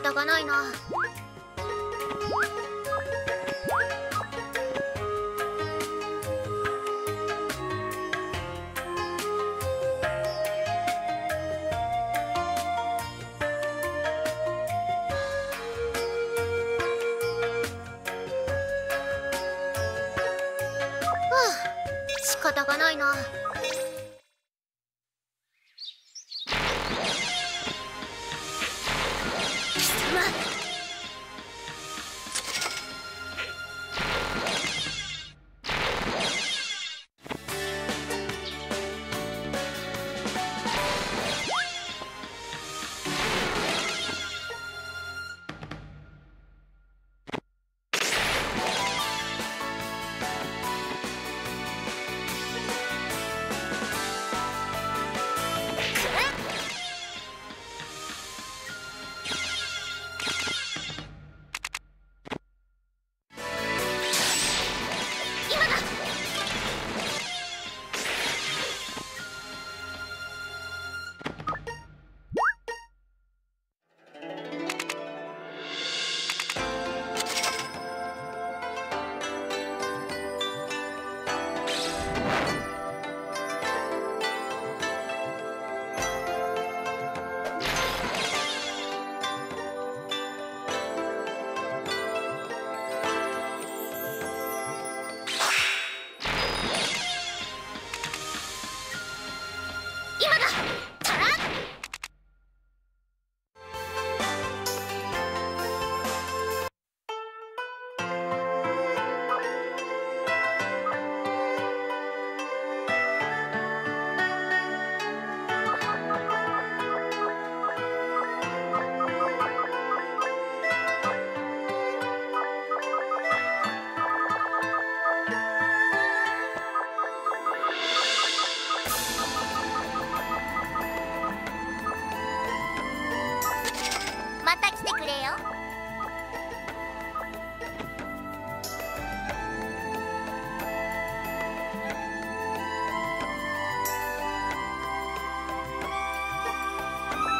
方がないな。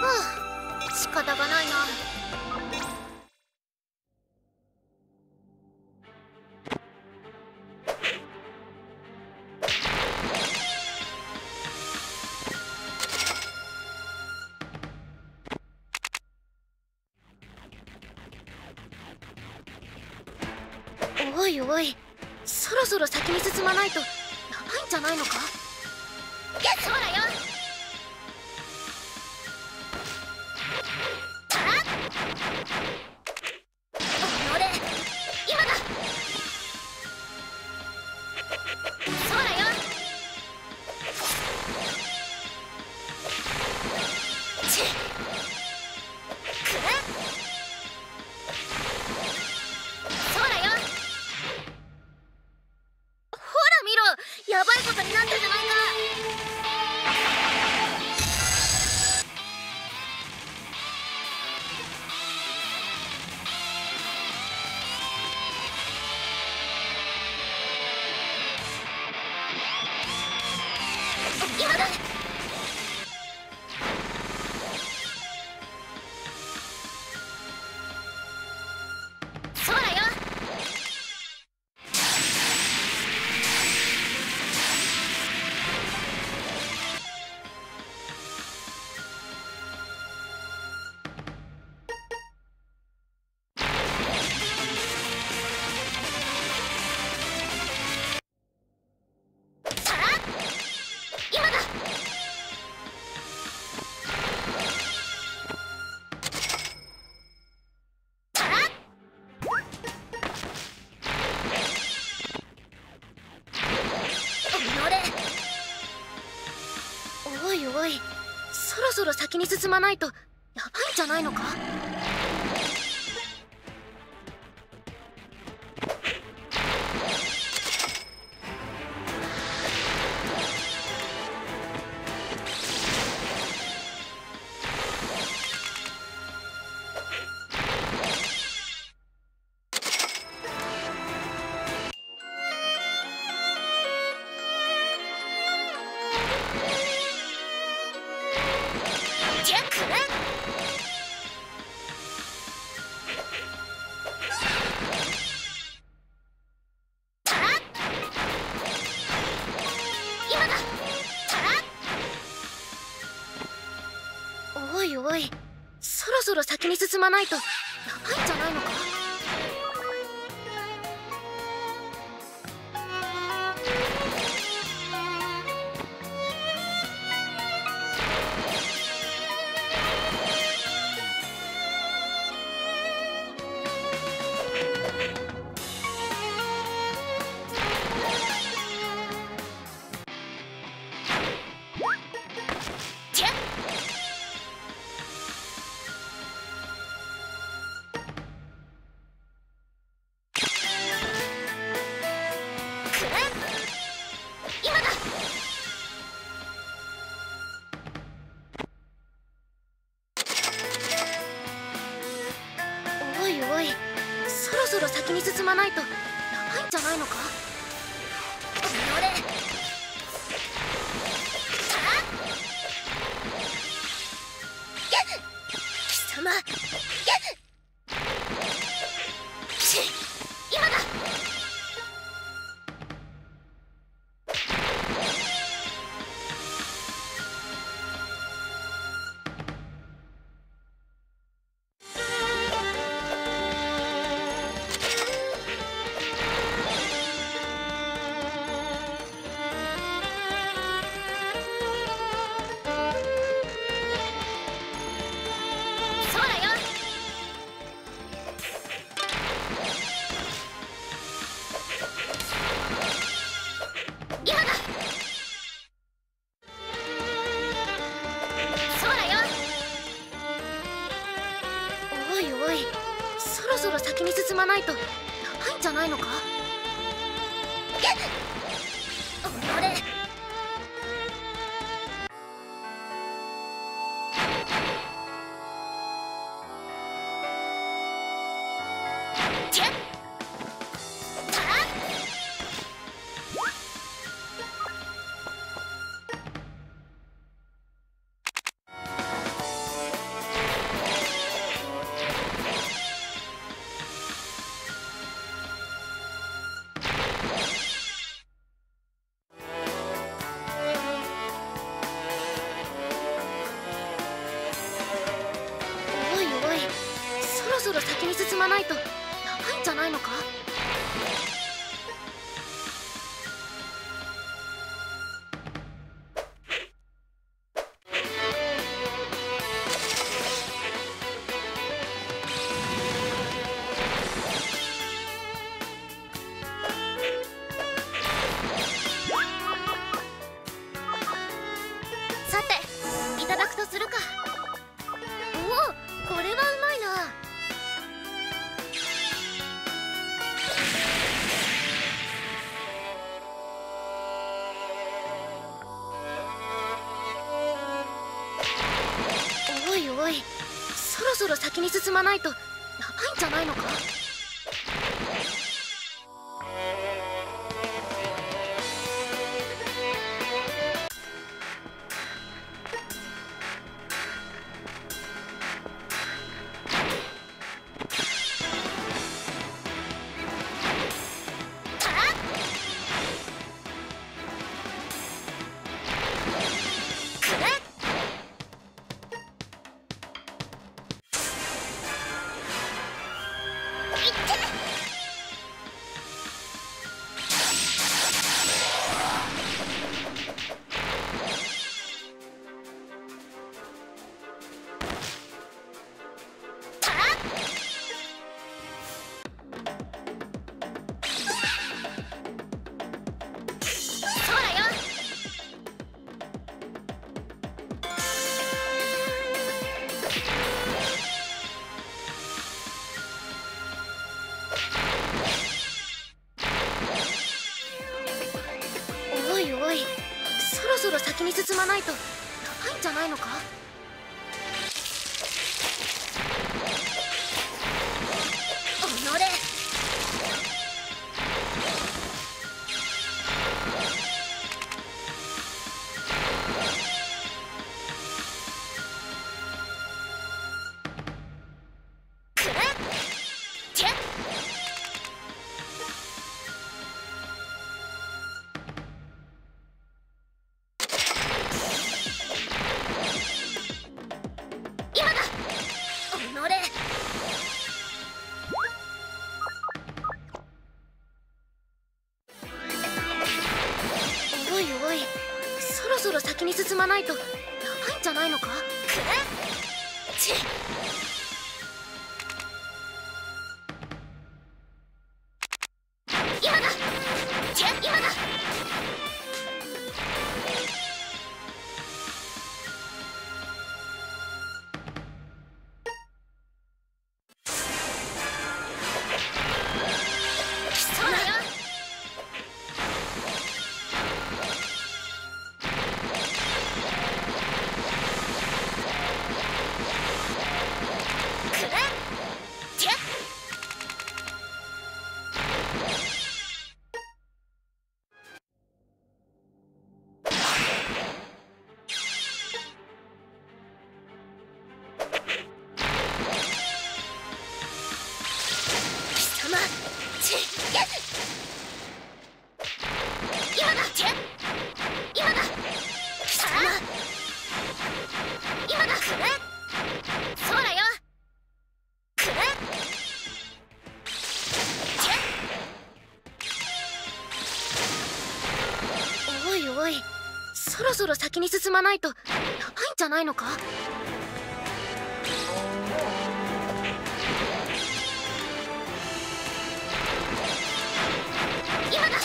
あ仕方がないな。おいおいそろそろ先に進まないと。に進まないとやばいんじゃないのか？先に進まないと。おい。そろそろ先に進まないとやばいんじゃないのか？貴様そろ先に進まないと。やばいんじゃないのか？ないと。ろ先に進まないと高いんじゃないのか？今だい。そろそろ先に進まないとやばいんじゃないのか？今だ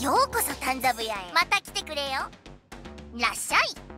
ようこそ丹三部屋へ。また来てくれよ。らっしゃい。